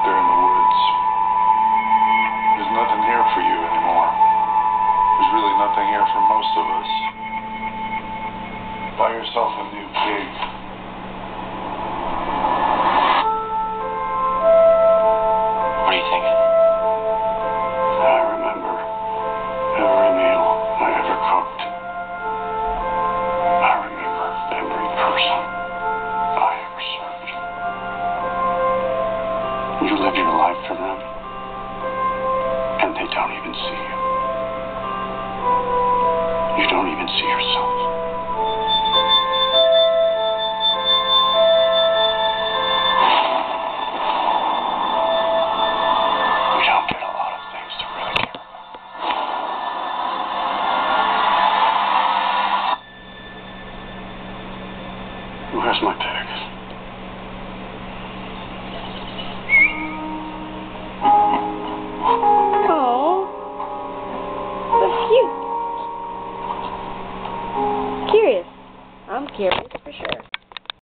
out there in the woods. There's nothing here for you anymore. There's really nothing here for most of us. Buy yourself a new pig. person. You live your life for them, and they don't even see you. You don't even see yourself. Where's my pig? Curious. I'm curious for sure.